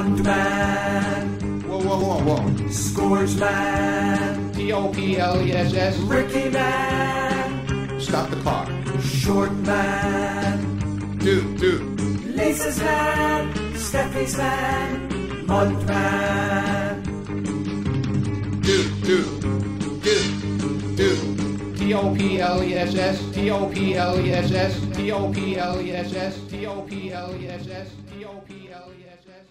Punt Man, Whoa, whoa, whoa, whoa. Scores Man, T O P L E S S. Ricky Man, Stop the clock. Short Man, Dude, dude. Lisa's Man, Steffi's Man, Mund Man, Dude, dude. Dude, dude. T O P L E S S. T O P L E S S. T O P L E S S. T O P L E S S. T O P L E S S.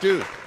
Dude.